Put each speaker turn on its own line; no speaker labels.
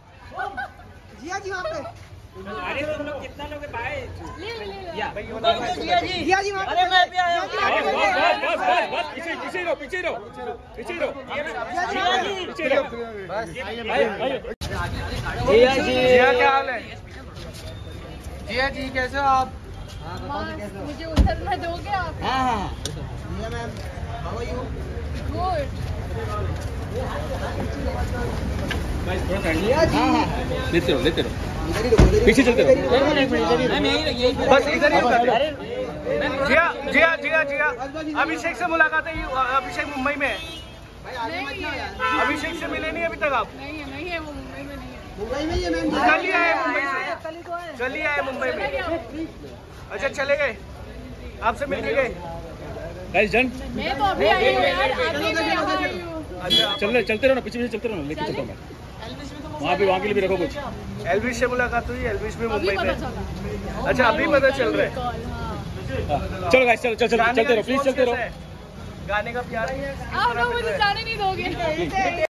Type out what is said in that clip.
जिया जी वहाँ पे
अरे तुम लोग कितना लोग बाय
जिया जी जिया वहाँ पे मैं भी आया
बस बस बस बस बस पीछे पीछे रहो पीछे रहो पीछे रहो पीछे रहो
जिया जी जिया क्या हाल है? जिया जी कैसे हो आप
मुझे उतरना दोगे आप?
हाँ हाँ।
लेते रहो लेते रहो पीछे चलते रहो।
बस इधर ही। जिया जिया जिया जिया अभिषेक से मुलाकात है अभिषेक मुंबई में। है अभिषेक से मिले नहीं अभी तक आप।
नहीं है नहीं है वो मुंबई में नहीं है।
मुंबई में मैम कल ही आए मुंबई से कल ही। आए मुंबई में अच्छा चले गए। आपसे मिलने गए।
गाइस जन
मैं तो अभी आई हूँ यार
अच्छा
चल रहे चलते रहो ना पीछे पीछे चलते रहो ना लेके चलता हूँ मैं। वहाँ भी वहाँ के लिए भी रखो कुछ।
एलविश से मुलाकात हुई एलविश भी
अभी
मुंबई में। अच्छा अभी पता चल रहा है।
हाँ।
हाँ, चलो गाइस चलो चलो चल चलते रहो प्लीज़ चलते रहो।
गाने का प्यार है
आप लोग मुझे जाने नहीं दोगे।